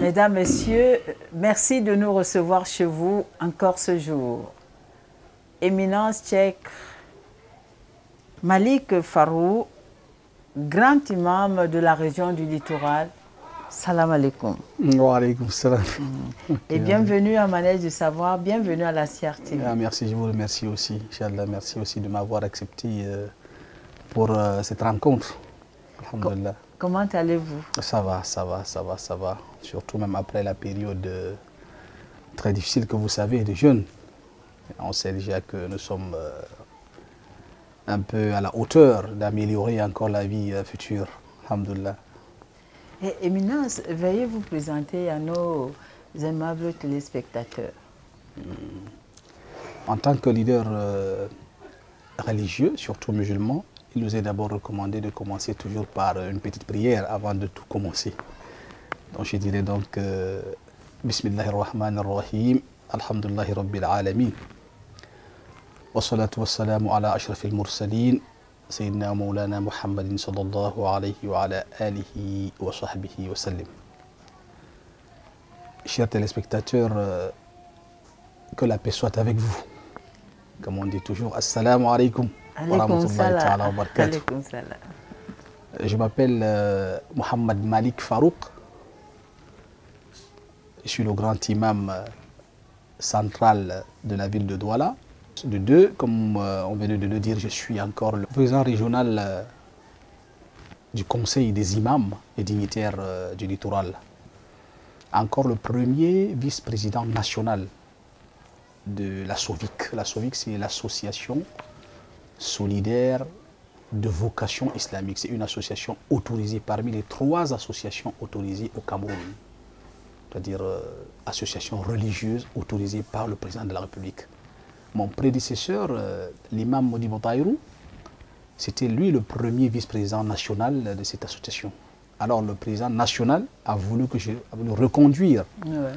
Mesdames, Messieurs, merci de nous recevoir chez vous encore ce jour. Éminence tchèque, Malik Farou, grand imam de la région du littoral. Salam alaikum. Wa alaikum salam. Et bienvenue à Manège du Savoir, bienvenue à la CRT. Ah, merci, je vous remercie aussi. Inch'Allah, merci aussi de m'avoir accepté euh, pour euh, cette rencontre. Alhamdulillah. Comment allez-vous? Ça va, ça va, ça va, ça va. Surtout même après la période euh, très difficile que vous savez des jeunes. On sait déjà que nous sommes un peu à la hauteur d'améliorer encore la vie euh, future. Alhamdulillah. Éminence, veuillez vous présenter à nos aimables téléspectateurs. En tant que leader euh, religieux, surtout musulman, il nous est d'abord recommandé de commencer toujours par une petite prière avant de tout commencer. Donc je dirais donc euh, Bismillahirrahmanirrahim, Alhamdulillahi Rabbil Alamin. والصلاة والسلام على أشرف المرسلين سيدنا مولانا محمد صلى الله عليه وعلى آله وصحبه وسلم Chers téléspectateurs, euh, que la paix soit avec vous. Comme on dit toujours, Assalamu alaikum. Je m'appelle euh, Mohamed Malik Farouk. Je suis le grand imam euh, central de la ville de Douala. De deux, comme euh, on venait de le dire, je suis encore le président régional euh, du conseil des imams et dignitaires euh, du littoral. Encore le premier vice-président national de la SOVIC. La SOVIC, c'est l'association solidaire de vocation islamique. C'est une association autorisée parmi les trois associations autorisées au Cameroun. C'est-à-dire euh, association religieuse autorisée par le président de la République. Mon prédécesseur, euh, l'imam Modibo Taïrou, c'était lui le premier vice-président national de cette association. Alors le président national a voulu, que je, a voulu reconduire Ouais.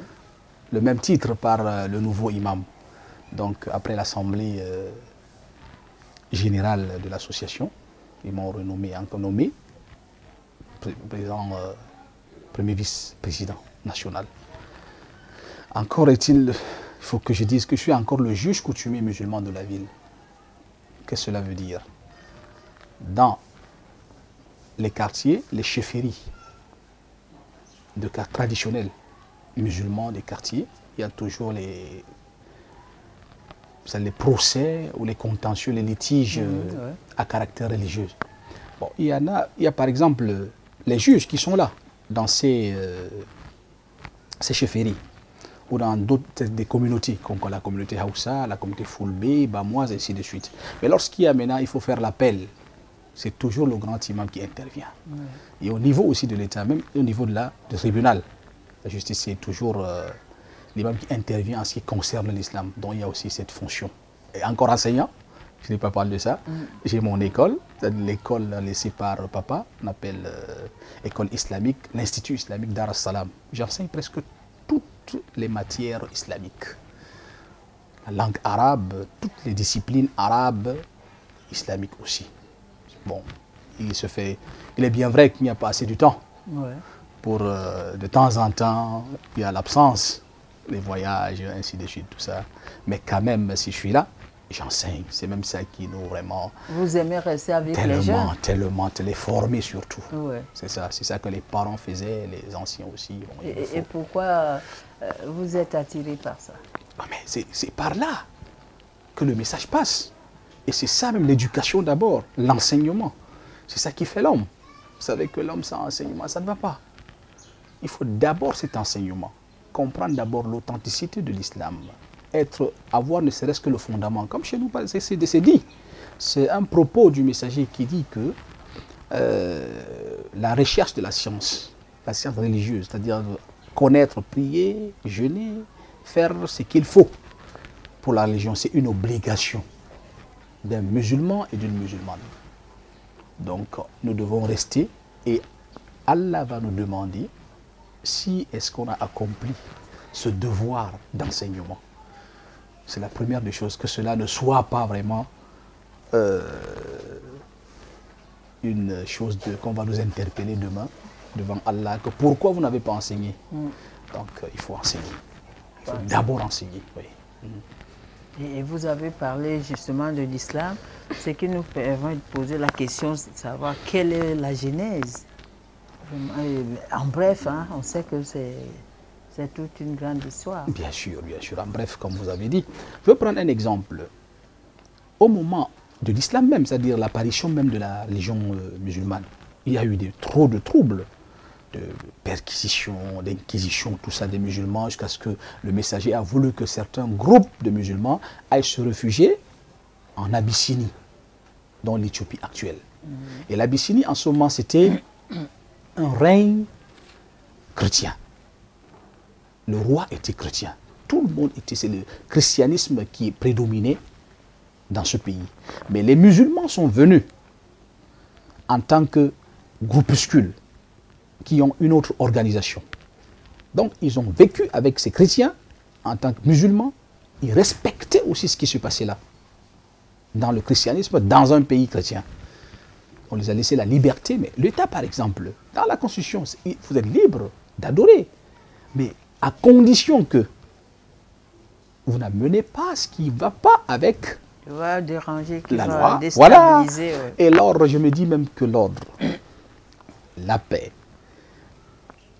le même titre par euh, le nouveau imam. Donc après l'assemblée euh, générale de l'association, ils m'ont renommé, encore nommé pré- président, premier vice-président national. Encore est-il, il faut que je dise que je suis encore le juge coutumier musulman de la ville. Qu'est-ce que cela veut dire? Dans les quartiers, les chefferies de cas traditionnels musulmans des quartiers, il y a toujours les, les procès ou les contentieux, les litiges euh, ouais. à caractère religieux. Bon, il y en a, il y a par exemple les juges qui sont là dans ces, euh, ces chefferies ou dans d'autres des communautés, comme la communauté Hausa, la communauté Fulbe, Bamoise, et ainsi de suite. Mais lorsqu'il y a maintenant, il faut faire l'appel. C'est toujours le grand imam qui intervient. Et au niveau aussi de l'État, même au niveau de la, du tribunal, la justice, c'est toujours euh, l'imam qui intervient en ce qui concerne l'islam. Donc il y a aussi cette fonction. Et encore enseignant, je n'ai pas parlé de ça. J'ai mon école, l'école laissée par papa, on appelle euh, école islamique, l'Institut islamique Dar es Salaam. J'enseigne presque toutes les matières islamiques. La langue arabe, toutes les disciplines arabes, islamiques aussi. Bon, il se fait. Il est bien vrai qu'il n'y a pas assez du temps Ouais. pour euh, de temps en temps, il y a l'absence, les voyages, ainsi de suite, tout ça. Mais quand même, si je suis là, j'enseigne. C'est même ça qui nous vraiment Vous aimez rester avec les tellement, jeunes? tellement, te les former surtout. Ouais. C'est ça, c'est ça que les parents faisaient, les anciens aussi. Bon, Et, et- pourquoi euh, vous êtes attiré par ça? Ah, c'est par là que le message passe. Et c'est ça même l'éducation d'abord, l'enseignement. C'est ça qui fait l'homme. Vous savez que l'homme sans enseignement, ça ne va pas. Il faut d'abord cet enseignement, comprendre d'abord l'authenticité de l'islam, être, avoir ne serait-ce que le fondament. Comme chez nous, c'est dit. C'est un propos du messager qui dit que euh, la recherche de la science, la science religieuse, c'est-à-dire connaître, prier, jeûner, faire ce qu'il faut pour la religion, c'est une obligation d'un musulman et d'une musulmane. Donc, nous devons rester et Allah va nous demander si est-ce qu'on a accompli ce devoir d'enseignement. C'est la première des choses, que cela ne soit pas vraiment euh, une chose de- qu'on va nous interpeller demain devant Allah, que pourquoi vous n'avez pas enseigné Donc, euh, il faut enseigner. Il faut d'abord enseigner. Oui. Et et vous avez parlé justement de l'islam, ce qui nous permet de poser la question de savoir quelle est la genèse. Euh, En bref, hein, on sait que c'est c'est toute une grande histoire. Bien sûr, bien sûr. En bref, comme vous avez dit, je vais prendre un exemple. Au moment de l'islam même, c'est-à-dire l'apparition même de la religion euh, musulmane, il y a eu des, trop de troubles, de perquisitions, d'inquisitions, tout ça des musulmans, jusqu'à ce que le messager a voulu que certains groupes de musulmans aillent se réfugier en Abyssinie, dans l'Éthiopie actuelle. Et l'Abyssinie, en ce moment, c'était un règne chrétien le roi était chrétien. Tout le monde était, c'est le christianisme qui prédominait dans ce pays. Mais les musulmans sont venus en tant que groupuscule qui ont une autre organisation. Donc ils ont vécu avec ces chrétiens en tant que musulmans. Ils respectaient aussi ce qui se passait là, dans le christianisme, dans un pays chrétien. On les a laissé la liberté, mais l'État, par exemple, dans la Constitution, vous êtes libre d'adorer, mais à condition que vous n'amenez pas ce qui ne va pas avec va déranger, la va loi. Voilà. ouais. Et l'ordre, je me dis même que l'ordre, la paix,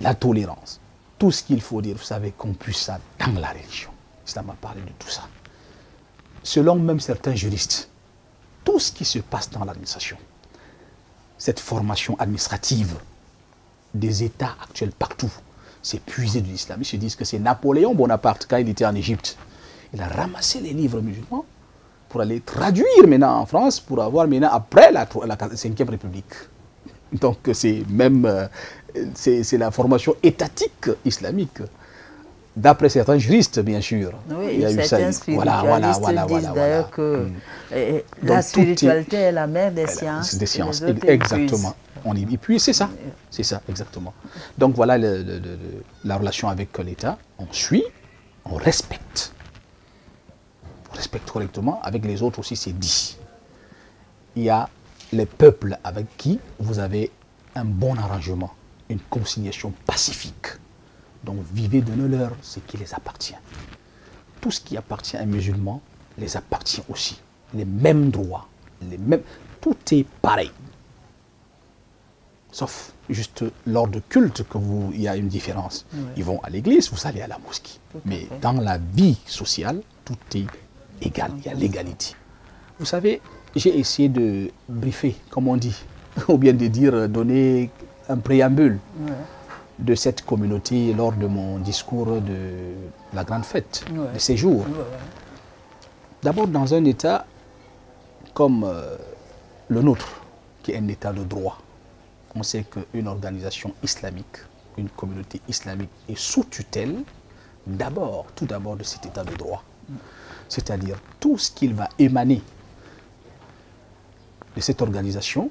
la tolérance, tout ce qu'il faut dire, vous savez qu'on puisse ça dans la religion. L'islam a parlé de tout ça. Selon même certains juristes, tout ce qui se passe dans l'administration, cette formation administrative des États actuels partout, c'est puisé de l'islam. Ils se disent que c'est Napoléon Bonaparte, quand il était en Égypte. Il a ramassé les livres musulmans pour aller traduire maintenant en France, pour avoir maintenant après la, la 5e République. Donc c'est même euh, c'est la formation étatique islamique. D'après certains juristes, bien sûr. Oui, Il y a eu ça. certains spiritualistes disent d'ailleurs que euh, Donc, la spiritualité est la mère des sciences. Des et sciences, exactement. On y et puis c'est ça, c'est ça, exactement. Donc voilà le- le- le- le- la relation avec l'État. On suit, on respecte. On respecte correctement. Avec les autres aussi, c'est dit. Il y a les peuples avec qui vous avez un bon arrangement, une conciliation pacifique. Donc vivez de leur ce qui les appartient. Tout ce qui appartient à un musulman les appartient aussi. Les mêmes droits, les mêmes. Tout est pareil. Sauf juste lors de culte que vous, il y a une différence. Ils vont à l'église, vous allez à la mosquée. Mais dans la vie sociale, tout est égal. Il y a l'égalité. Vous savez, j'ai essayé de briefer, comme on dit, ou bien de dire, donner un préambule de cette communauté lors de mon discours de la grande fête, Ouais. de ces jours. Ouais, ouais. D'abord dans un État comme euh, le nôtre, qui est un État de droit. On sait qu'une organisation islamique, une communauté islamique est sous tutelle d'abord, tout d'abord de cet État de droit. C'est-à-dire tout ce qu'il va émaner de cette organisation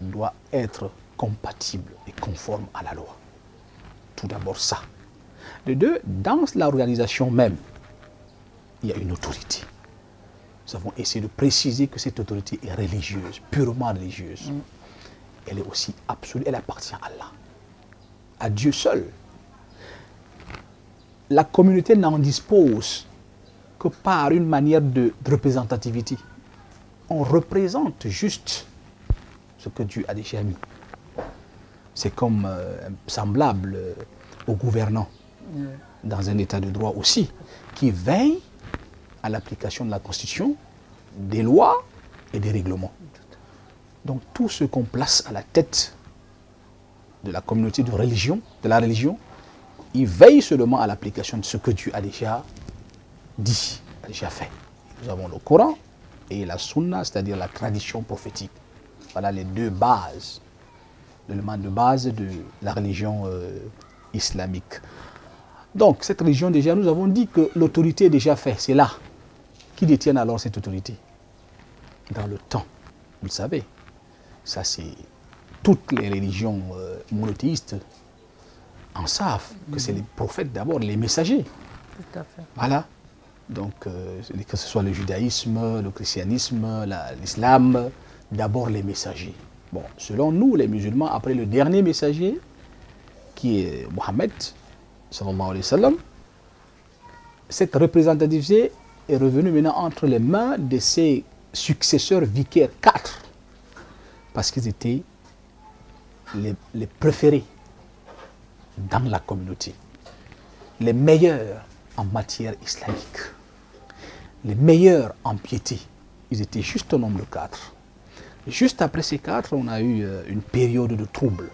doit être compatible et conforme à la loi. Tout d'abord ça. De deux, dans l'organisation même, il y a une autorité. Nous avons essayé de préciser que cette autorité est religieuse, purement religieuse. Elle est aussi absolue, elle appartient à Allah, à Dieu seul. La communauté n'en dispose que par une manière de de représentativité. On représente juste ce que Dieu a déjà mis. C'est comme euh, semblable euh, au gouvernant dans un état de droit aussi, qui veille à l'application de la Constitution, des lois et des règlements. Donc tout ce qu'on place à la tête de la communauté de religion, de la religion, il veille seulement à l'application de ce que Dieu a déjà dit, a déjà fait. Nous avons le Coran et la Sunna, c'est-à-dire la tradition prophétique. Voilà les deux bases, l'élément de base de la religion euh, islamique. Donc, cette religion, déjà, nous avons dit que l'autorité est déjà faite, c'est là. qui détiennent alors cette autorité Dans le temps, vous le savez, ça c'est toutes les religions euh, monothéistes en savent que c'est les prophètes d'abord, les messagers. Tout à fait. Voilà. Donc, euh, que ce soit le judaïsme, le christianisme, la- l'islam, d'abord les messagers. Bon, selon nous, les musulmans, après le dernier messager, qui est Mohammed, sallallahu sallam, cette représentativité est revenue maintenant entre les mains de ses successeurs vicaires, quatre, parce qu'ils étaient les, les préférés dans la communauté, les meilleurs en matière islamique, les meilleurs en piété. Ils étaient juste au nombre de quatre. Juste après ces quatre, on a eu euh, une période de trouble,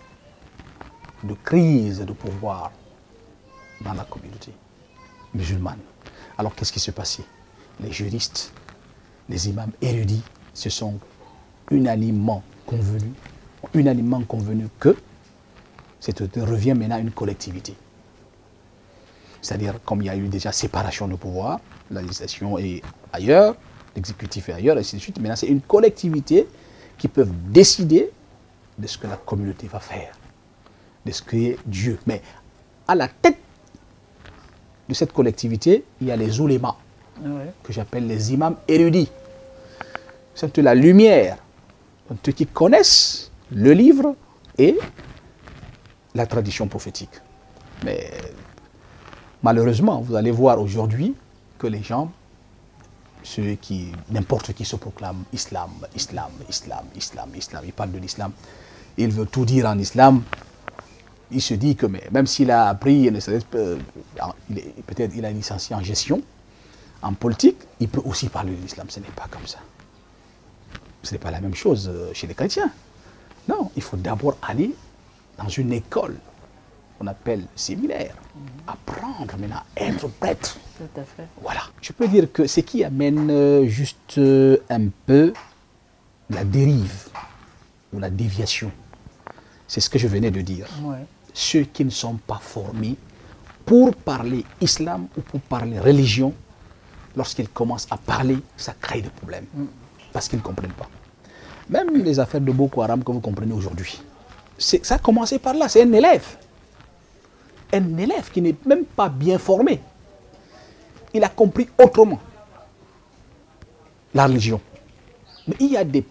de crise de pouvoir dans la communauté musulmane. Alors qu'est-ce qui s'est passé? Les juristes, les imams érudits se sont unanimement convenus, que cette revient maintenant à une collectivité. C'est-à-dire, comme il y a eu déjà séparation de pouvoir, la législation est ailleurs, l'exécutif est ailleurs, et ainsi de suite. Maintenant, c'est une collectivité qui peut décider de ce que la communauté va faire, de ce qu'est Dieu. Mais à la tête de cette collectivité, il y a les oulémas, Ouais. que j'appelle les imams érudits. C'est la lumière, ceux qui connaissent le livre et la tradition prophétique. Mais malheureusement, vous allez voir aujourd'hui que les gens, ceux qui, n'importe qui se proclament islam, islam, islam, islam, islam, il parle de l'islam, il veut tout dire en islam, il se dit que mais, même s'il a appris, peut-être il a licencié en gestion, en politique, il peut aussi parler de l'islam. Ce n'est pas comme ça. Ce n'est pas la même chose euh, chez les chrétiens. Non, il faut d'abord aller dans une école qu'on appelle séminaire, apprendre maintenant à être prêtre. Tout à fait. Voilà. Je peux dire que ce qui amène euh, juste euh, un peu la dérive ou la déviation, c'est ce que je venais de dire. Ouais. Ceux qui ne sont pas formés pour parler islam ou pour parler religion, lorsqu'ils commencent à parler, ça crée des problèmes. Parce qu'ils ne comprennent pas. Même les affaires de Boko Haram que vous comprenez aujourd'hui, ça a commencé par là, c'est un élève. Un élève qui n'est même pas bien formé. Il a compris autrement la religion. Mais il y a des,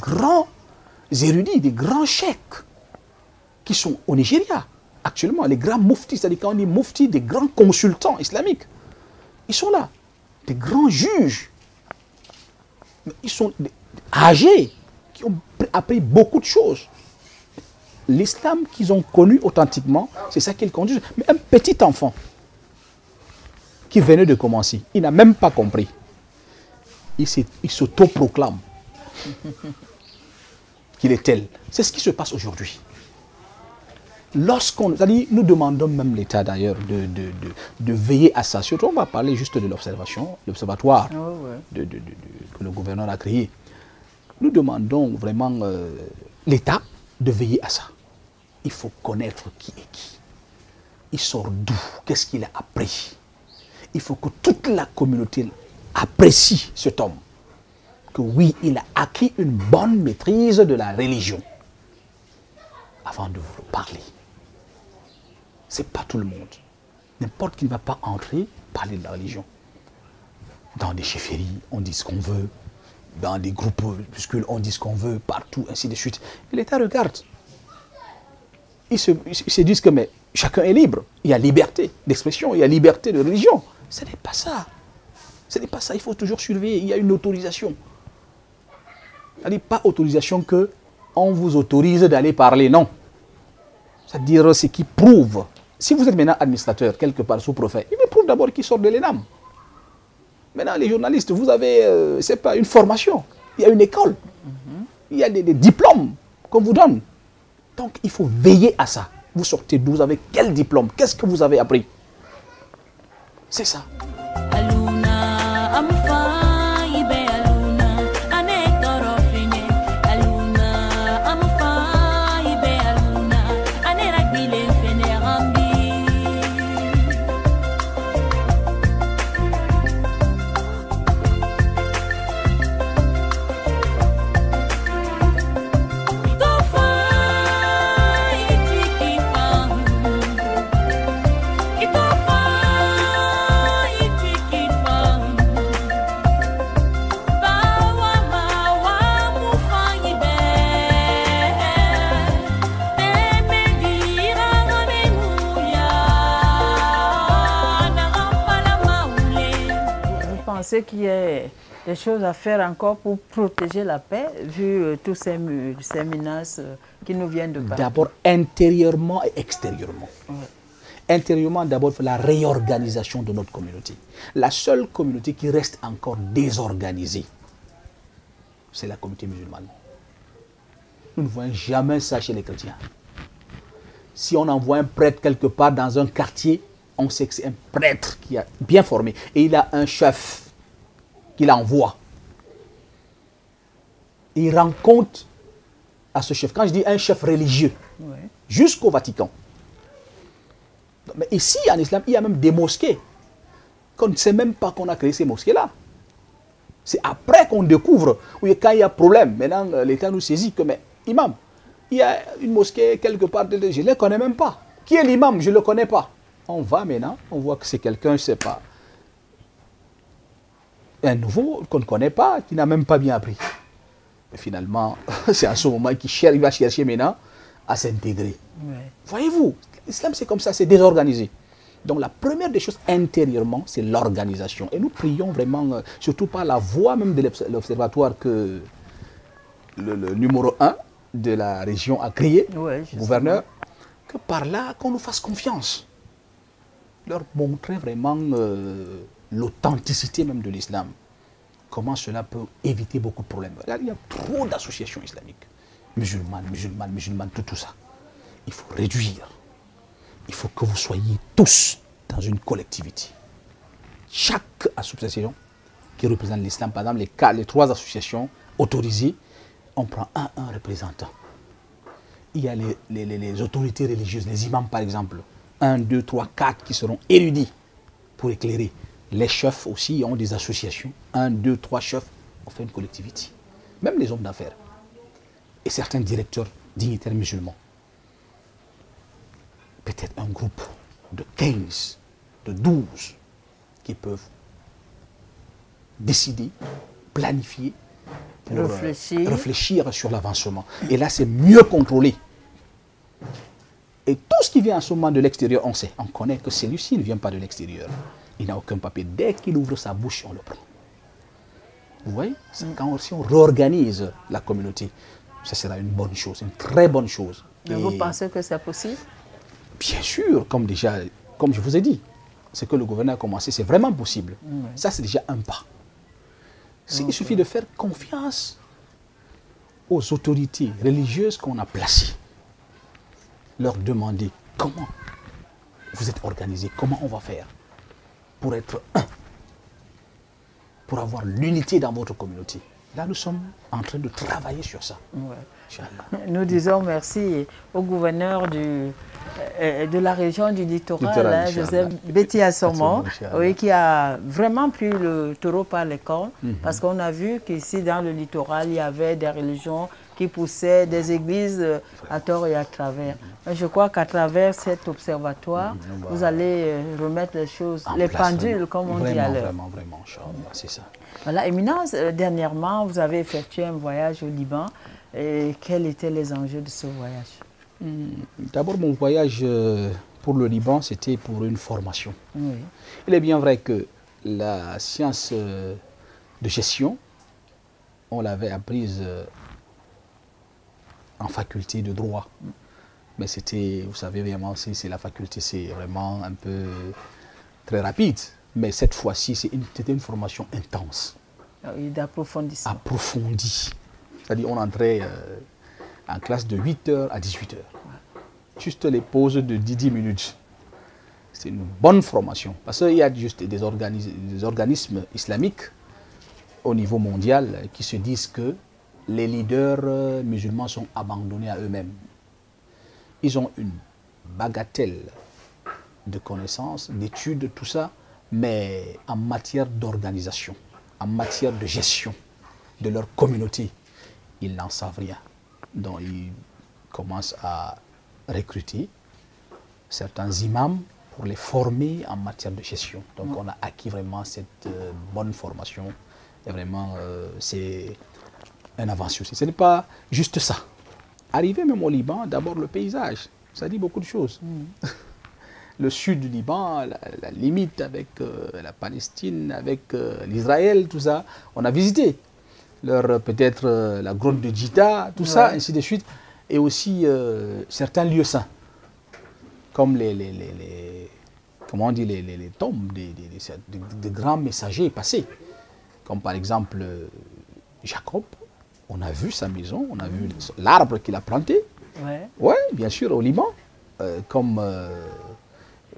grands érudits, des grands chèques qui sont au Nigeria actuellement, les grands muftis, c'est-à-dire quand on dit muftis, des grands consultants islamiques, ils sont là, des grands juges, ils sont âgés, qui ont pr- appris beaucoup de choses. L'islam qu'ils ont connu authentiquement, c'est ça qu'ils conduisent. Mais un petit enfant qui venait de commencer, il n'a même pas compris. Il s'autoproclame qu'il est tel. C'est ce qui se passe aujourd'hui. Lorsqu'on, nous demandons même l'État d'ailleurs de, de, de- de veiller à ça. Surtout, on va parler juste de l'observation, l'observatoire ouais. de- que le gouverneur a créé. Nous demandons vraiment euh, l'État de veiller à ça. Il faut connaître qui est qui. Il sort d'où? Qu'est-ce qu'il a appris? Il faut que toute la communauté apprécie cet homme. Que oui, il a acquis une bonne maîtrise de la religion avant de vous parler. C'est pas tout le monde. N'importe qui ne va pas entrer parler de la religion. Dans des chefferies, on dit ce qu'on veut. Dans des groupes puisque on dit ce qu'on veut, partout, ainsi de suite. Et l'État regarde. Ils se, disent que mais, chacun est libre. Il y a liberté d'expression, il y a liberté de religion. Ce n'est pas ça. Ce n'est pas ça. Il faut toujours surveiller. Il y a une autorisation. C'est-à-dire pas autorisation que on vous autorise d'aller parler. Non. C'est-à-dire ce qui prouve. Si vous êtes maintenant administrateur, quelque part sous-préfet, il me prouve d'abord qu'il sort de l'ENAM. Maintenant, les journalistes, vous avez, euh, c'est pas une formation. Il y a une école. Il y a des, des diplômes qu'on vous donne. Donc, il faut veiller à ça. Vous sortez d'où? Vous avez quel diplôme? Qu'est-ce que vous avez appris? C'est ça. Qu'il y a des choses à faire encore pour protéger la paix, vu euh, tous ces, menaces euh, qui nous viennent de partout D'abord intérieurement et extérieurement. Ouais. Intérieurement, d'abord, la réorganisation de notre communauté. La seule communauté qui reste encore désorganisée, c'est la communauté musulmane. Nous ne voyons jamais ça chez les chrétiens. Si on envoie un prêtre quelque part dans un quartier, on sait que c'est un prêtre qui est bien formé et il a un chef qu'il envoie. Il rend compte à ce chef. Quand je dis un chef religieux, Ouais. jusqu'au Vatican. Mais ici, en islam, il y a même des mosquées qu'on ne sait même pas qu'on a créé ces mosquées-là. C'est après qu'on découvre, oui, quand il y a problème, maintenant euh, l'État nous saisit que, mais imam, il y a une mosquée quelque part, de- je ne la connais même pas. Qui est l'imam? Je ne le connais pas. On va maintenant, on voit que c'est quelqu'un, je ne sais pas, un nouveau qu'on ne connaît pas, qui n'a même pas bien appris. Mais finalement, c'est à ce moment qu'il cherche, il va chercher maintenant à s'intégrer. Ouais. Voyez-vous, l'islam c'est comme ça, c'est désorganisé. Donc la première des choses intérieurement, c'est l'organisation. Et nous prions vraiment, euh, surtout par la voix même de l'obs- l'observatoire que le, le numéro un de la région a créé, Ouais, justement. gouverneur, que par là, qu'on nous fasse confiance. Leur montrer vraiment euh, l'authenticité même de l'islam. Comment cela peut éviter beaucoup de problèmes? Il y a trop d'associations islamiques. Musulmanes, musulmanes, musulmanes, tout, tout ça. Il faut réduire. Il faut que vous soyez tous dans une collectivité. Chaque association qui représente l'islam, par exemple, les, quatre- les trois associations autorisées, on prend un, un représentant. Il y a les- les- les autorités religieuses, les imams par exemple, un, deux, trois, quatre qui seront érudits pour éclairer. Les chefs aussi ont des associations. Un, deux, trois chefs, on fait une collectivité. Même les hommes d'affaires. Et certains directeurs dignitaires musulmans. Peut-être un groupe de 15, de 12 qui peuvent décider, planifier, pour euh, Réfléchir. réfléchir sur l'avancement. Et là, c'est mieux contrôlé. Et tout ce qui vient en ce moment de l'extérieur, on sait, on connaît que celui-ci ne vient pas de l'extérieur. Il n'a aucun papier. Dès qu'il ouvre sa bouche, on le prend. Vous voyez quand si on réorganise la communauté, ça sera une bonne chose, une très bonne chose. Mais Vous Et pensez que c'est possible? Bien sûr, comme déjà, comme je vous ai dit, ce que le gouvernement a commencé, c'est vraiment possible. Ça, c'est déjà un pas. C'est- Il suffit de faire confiance aux autorités religieuses qu'on a placées. Leur demander comment vous êtes organisés, comment on va faire pour être un, pour avoir l'unité dans votre communauté. Là, nous sommes en train de travailler sur ça. Ouais. Nous disons merci au gouverneur du, euh, de la région du littoral, Littoral, hein. Joseph Betty Inch'Allah. oui, qui a vraiment pris le taureau par les cornes, Mhm. parce qu'on a vu qu'ici, dans le littoral, il y avait des religions qui poussaient des églises euh, à tort et à travers. Mais je crois qu'à travers cet observatoire, Mhm, vous allez euh, remettre les choses, En les place, pendules, comme on dit à l'heure. Vraiment, vraiment, c'est ça. Voilà, Éminence, euh, dernièrement, vous avez effectué un voyage au Liban. Et quels étaient les enjeux de ce voyage? D'abord, mon voyage pour le Liban, c'était pour une formation. Oui. Il est bien vrai que la science de gestion, on l'avait apprise en faculté de droit. Mais c'était, vous savez, vraiment, c'est c'est la faculté, c'est vraiment un peu très rapide. Mais cette fois-ci, c'est une- c'était une formation intense, Ah oui, d'approfondissement. approfondie. C'est-à-dire, on entrait euh, en classe de 8h à 18h. Juste les pauses de 10 minutes. C'est une bonne formation. Parce qu'il y a juste des, des organismes islamiques au niveau mondial qui se disent que les leaders euh, musulmans sont abandonnés à eux-mêmes. Ils ont une bagatelle de connaissances, d'études, tout ça, mais en matière d'organisation, en matière de gestion de leur communauté, ils n'en savent rien. Donc ils commencent à recruter certains imams pour les former en matière de gestion. Donc on a acquis vraiment cette euh, bonne formation et vraiment euh, c'est un avancée aussi. Ce n'est pas juste ça. Arriver même au Liban, d'abord le paysage, ça dit beaucoup de choses. le sud du Liban, la, la limite avec euh, la Palestine, avec euh, l'Israël, tout ça. On a visité leur euh, peut-être euh, la grotte de Djita, tout ça, ainsi de suite, et aussi certains lieux saints, comme les, les, les- les- comment on dit, les, les- les tombes des, des- des- des- grands messagers passés, comme par exemple Jacob. On a vu sa maison, on a vu l'arbre qu'il a planté, Ouais. oui, bien sûr, au Liban, euh, comme euh,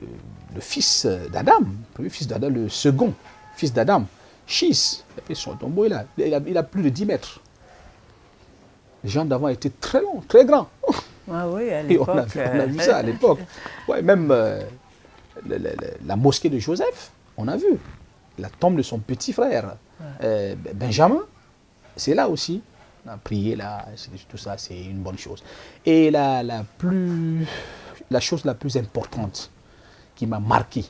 euh, le fils euh, d'Adam, le premier fils d'Adam, le second fils d'Adam, Chis, il a fait son tombeau, il a, il, a, il a plus de 10 mètres. Les gens d'avant étaient très longs, très grands. Ah oui, à Et on a, l'époque. vu, on a vu euh, ça à l'époque. Ouais, même euh, le- le- le- la mosquée de Joseph, on a vu. La tombe de son petit frère, euh, Benjamin, c'est là aussi. Prié là, tout ça, c'est une bonne chose. Et la, la, plus, la chose la plus importante qui m'a marqué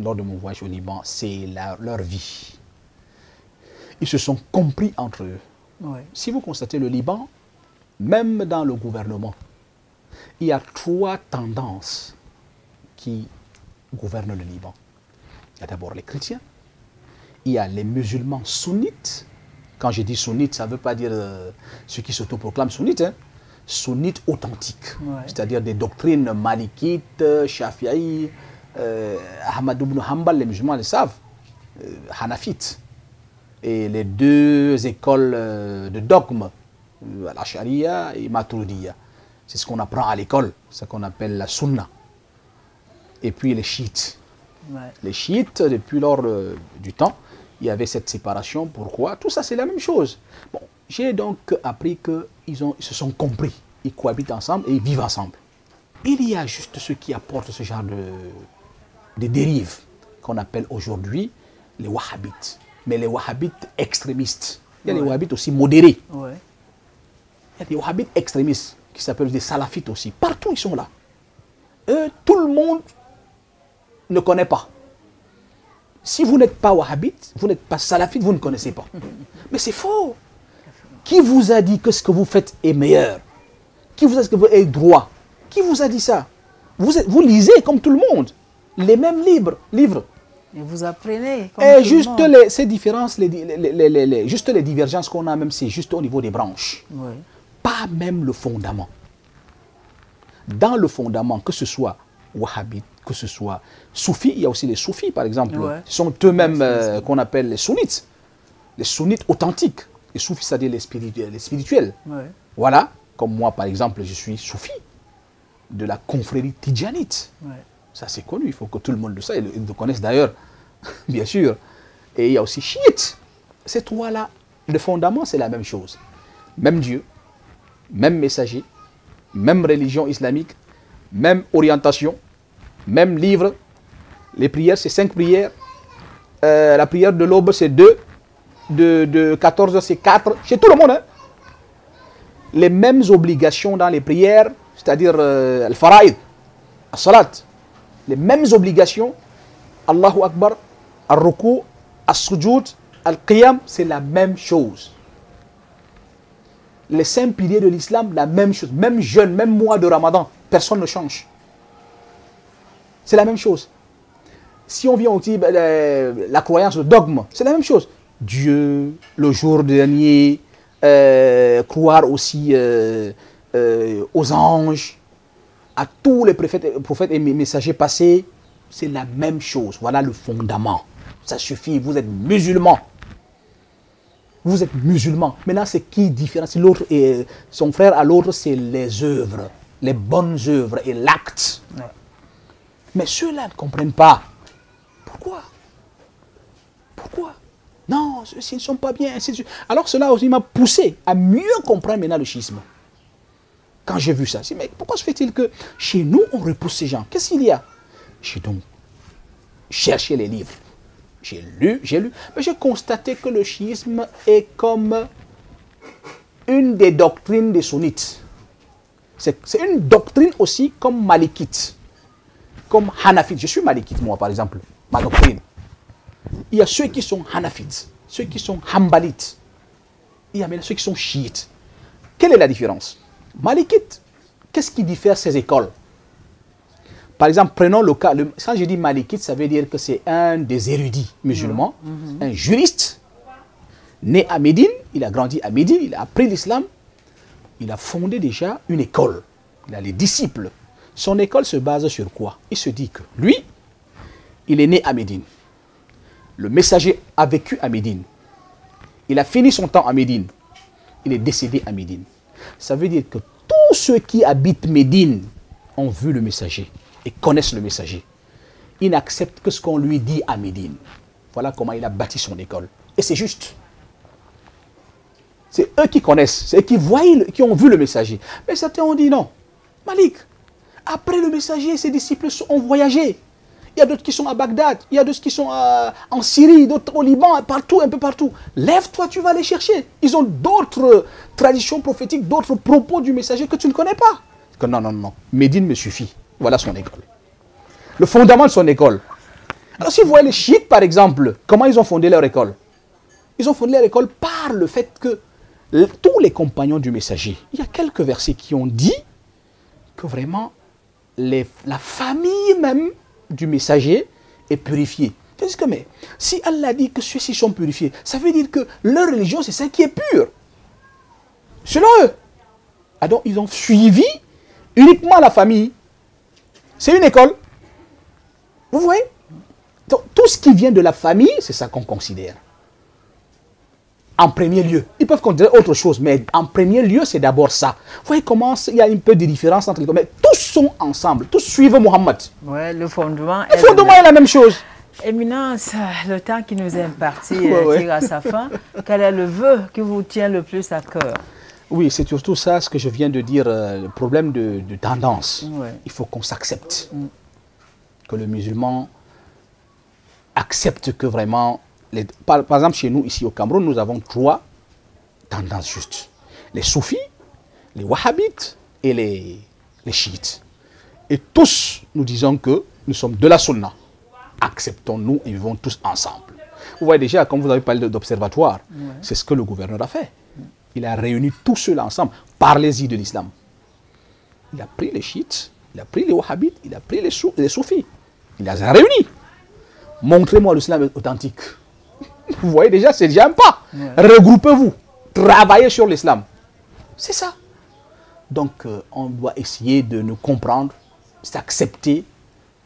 lors de mon voyage au Liban, c'est leur vie. Ils se sont compris entre eux ouais. si vous constatez le Liban, même dans le gouvernement, il y a trois tendances qui gouvernent le Liban. Il y a d'abord les chrétiens, il y a les musulmans sunnites. Quand je dis sunnites, ça ne veut pas dire euh, ceux qui s'autoproclament sunnites. Hein. Sunnites authentiques, Ouais. c'est-à-dire des doctrines malikites, euh, shafi'i, euh, Ahmad ibn Hanbal, les musulmans le savent, euh, hanafites et les deux écoles euh, de dogme, la Sharia et Maturidiyya. C'est ce qu'on apprend à l'école, ce qu'on appelle la sunna. Et puis les chiites. ouais. Les chiites, depuis lors du temps, il y avait cette séparation. Pourquoi? Tout ça, c'est la même chose. Bon, j'ai donc appris qu'ils ils se sont compris. Ils cohabitent ensemble et ils vivent ensemble. Il y a juste ceux qui apportent ce genre de, de dérives qu'on appelle aujourd'hui les wahhabites. Mais les wahhabites extrémistes. Il y a les Ouais. wahhabites aussi modérés. ouais. Il y a des wahhabites extrémistes qui s'appellent des salafites aussi. Partout, ils sont là. Eux, tout le monde ne connaît pas. Si vous n'êtes pas wahhabite, vous n'êtes pas salafite, vous ne connaissez pas. Mais c'est faux. Qui vous a dit que ce que vous faites est meilleur? Qui vous a dit que vous êtes droit? Qui vous a dit ça? Vous, êtes- vous lisez comme tout le monde les mêmes livres. livres. Et vous apprenez. comme Et tout le juste monde. les, ces différences, les, les- les- les- les- juste les divergences qu'on a, même c'est juste au niveau des branches pas même le fondament. Dans le fondament, que ce soit wahhabite, que ce soit soufi, il y a aussi les soufis par exemple, Ouais. ce sont eux-mêmes euh, qu'on appelle les sunnites, les sunnites authentiques. Les soufis, c'est-à-dire les spirituels. Les spirituels. Ouais. Voilà, comme moi par exemple, je suis soufi de la confrérie tidjanite. Ouais. Ça, c'est connu, il faut que tout le monde le sache, ils le connaissent d'ailleurs, bien sûr. Et il y a aussi chiites. Ces trois-là, le fondament, c'est la même chose. Même Dieu, même messager, même religion islamique, même orientation, même livre. Les prières, c'est cinq prières. Euh, la prière de l'aube, c'est deux. De, de 14 heures, c'est quatre. Chez tout le monde. hein. Les mêmes obligations dans les prières, c'est-à-dire euh, le faraïd, la salat, les mêmes obligations, Allahu Akbar, al-ruku, al-sujud, al-qiyam, c'est la même chose. Les cinq piliers de l'islam, la même chose. Même jeûne, même mois de ramadan, personne ne change. C'est la même chose. Si on vient aussi ben, le- la croyance, le dogme, c'est la même chose. Dieu, le jour dernier, euh, croire aussi euh, euh, aux anges, à tous les prophètes, prophètes et messagers passés, c'est la même chose. Voilà le fondament. Ça suffit, vous êtes musulman. Vous êtes musulman. Maintenant, c'est qui différencie l'autre et son frère à l'autre, c'est les œuvres, les bonnes œuvres et l'acte. Ouais. Mais ceux-là ne comprennent pas. Pourquoi? Pourquoi? Non, ceux-ci ne sont pas bien. ainsi de suite. Alors cela aussi m'a poussé à mieux comprendre maintenant le schisme. Quand j'ai vu ça, j'ai dit, mais pourquoi se fait-il que chez nous, on repousse ces gens? Qu'est-ce qu'il y a? J'ai donc cherché les livres. J'ai lu, j'ai lu, mais j'ai constaté que le schisme est comme une des doctrines des sunnites. C'est une doctrine aussi comme malikite comme Hanafite. Je suis malikite, moi, par exemple, ma doctrine. Il y a ceux qui sont Hanafites, ceux qui sont Hanbalites. Il y a ceux qui sont chiites. Quelle est la différence? Malikite, qu'est-ce qui diffère ces écoles? Par exemple, prenons le cas, le- quand je dis malikite, ça veut dire que c'est un des érudits musulmans, un juriste, né à Médine, il a grandi à Médine, il a appris l'islam, il a fondé déjà une école. Il a les disciples. Son école se base sur quoi? Il se dit que lui, il est né à Médine. Le messager a vécu à Médine. Il a fini son temps à Médine. Il est décédé à Médine. Ça veut dire que tous ceux qui habitent Médine ont vu le messager et connaissent le messager. Ils n'acceptent que ce qu'on lui dit à Médine. Voilà comment il a bâti son école. Et c'est juste. C'est eux qui connaissent, c'est eux qui voient, qui ont vu le messager. Mais certains ont dit non. Malik, après le messager, ses disciples ont voyagé. Il y a d'autres qui sont à Bagdad, il y a d'autres qui sont à- en Syrie, d'autres au Liban, partout, un peu partout. Lève-toi, tu vas les chercher. Ils ont d'autres euh, traditions prophétiques, d'autres propos du messager que tu ne connais pas. Que non, non, non. Médine me suffit. Voilà son école. Le fondement de son école. Alors si vous voyez les chiites, par exemple, comment ils ont fondé leur école? Ils ont fondé leur école par le fait que tous les compagnons du messager, il y a quelques versets qui ont dit que vraiment la famille même du messager est purifiée. Que si Allah dit que ceux-ci sont purifiés, ça veut dire que leur religion c'est celle qui est pure. Selon eux. Ah ils ont suivi uniquement la famille. C'est une école. Vous voyez? Tout ce qui vient de la famille, c'est ça qu'on considère. En premier lieu. Ils peuvent considérer autre chose, mais en premier lieu, c'est d'abord ça. Vous voyez comment il y a un peu de différence entre les deux. Mais tous sont ensemble, tous suivent Mohammed. Ouais, le fondement. Le est fondement est la même chose. Éminence, le temps qui nous est imparti Ouais, ouais. tire à sa fin. Quel est le vœu qui vous tient le plus à cœur? Oui, c'est surtout ça ce que je viens de dire, euh, le problème de, de tendance. Ouais. Il faut qu'on s'accepte. Que le musulman accepte que vraiment... les- par, par exemple, chez nous, ici au Cameroun, nous avons trois tendances justes. Les soufis, les wahhabites et les, les chiites. Et tous, nous disons que nous sommes de la sunna. Acceptons-nous et vivons tous ensemble. Vous voyez déjà, comme vous avez parlé d'observatoire, c'est ce que le gouverneur a fait. Il a réuni tous ceux-là ensemble. Parlez-y de l'islam. Il a pris les chiites, il a pris les wahhabites, il a pris les, sou- les soufis. Il les a réunis. Montrez-moi l'islam authentique. Vous voyez déjà, c'est déjà un pas. Regroupez-vous. Travaillez sur l'islam. C'est ça. Donc, euh, on doit essayer de nous comprendre, s'accepter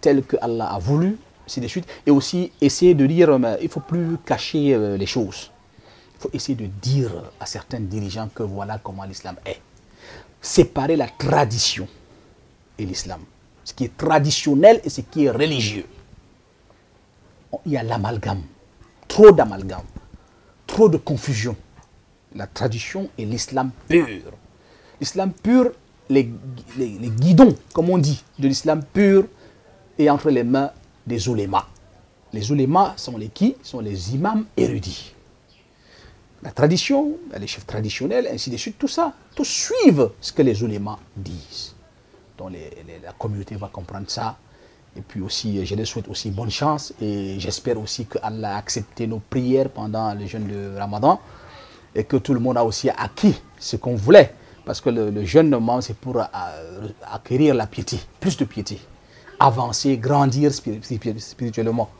tel que Allah a voulu, de suite. Et aussi essayer de dire, mais il ne faut plus cacher euh, les choses. Il faut essayer de dire à certains dirigeants que voilà comment l'islam est. Séparer la tradition et l'islam. Ce qui est traditionnel et ce qui est religieux. Il y a l'amalgame. Trop d'amalgame. Trop de confusion. La tradition et l'islam pur. L'islam pur, les, guidons, comme on dit, de l'islam pur est entre les mains des oulémas. Les oulémas sont les qui? Sont les imams érudits. La tradition, les chefs traditionnels, ainsi de suite, tout ça, tous suivent ce que les oulémas disent. Donc la communauté va comprendre ça. Et puis aussi, je les souhaite aussi bonne chance et j'espère aussi que Allah a accepté nos prières pendant le jeûne de Ramadan et que tout le monde a aussi acquis ce qu'on voulait. Parce que le, jeûne, normalement, c'est pour euh, acquérir la piété, plus de piété, avancer, grandir spiri- spiri- spirituellement,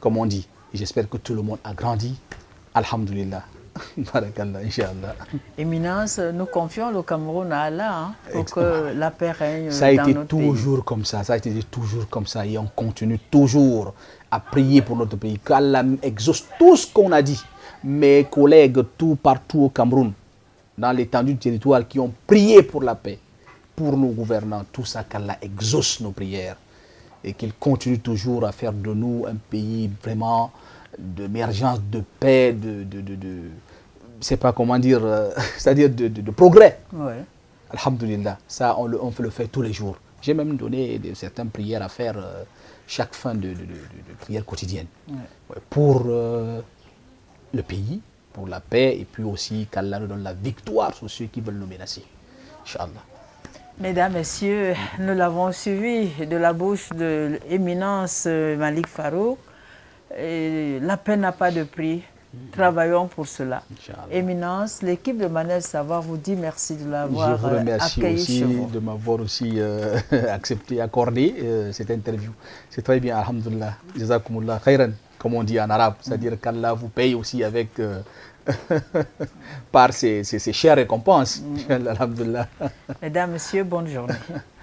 comme on dit. Et j'espère que tout le monde a grandi. Alhamdulillah. Éminence, nous confions le Cameroun à Allah hein, pour que la paix règne Ça a dans été notre pays. toujours comme ça, ça a été toujours comme ça et on continue toujours à prier pour notre pays. Qu'Allah exauce tout ce qu'on a dit. Mes collègues tout partout au Cameroun, dans l'étendue du territoire, qui ont prié pour la paix, pour nos gouvernants, tout ça, qu'Allah exauce nos prières et qu'il continue toujours à faire de nous un pays vraiment d'émergence, de paix, de, de, de, de- sais pas comment dire, euh, c'est-à-dire de, de- de progrès. Ouais. Alhamdulillah, ça on, le, on le fait tous les jours. J'ai même donné de, certaines prières à faire euh, chaque fin de, prière quotidienne. Ouais, pour euh, le pays, pour la paix, et puis aussi qu'Allah nous donne la victoire sur ceux qui veulent nous menacer. Inch'Allah. Mesdames, Messieurs, nous l'avons suivi de la bouche de l'éminence Malik Farouk. Et La paix n'a pas de prix. Travaillons pour cela. Éminence, l'équipe de Manel Savoir vous dit merci de Je l'avoir vous euh, remercie accueilli aussi vous. de m'avoir aussi euh, accepté, accordé euh, cette interview. C'est très bien, alhamdulillah. Jazakumullah khairan, comme on dit en arabe. C'est-à-dire qu'Allah vous paye aussi avec, euh, par ses, ses- ses chères récompenses. Alhamdulillah. Mesdames, Messieurs, bonne journée.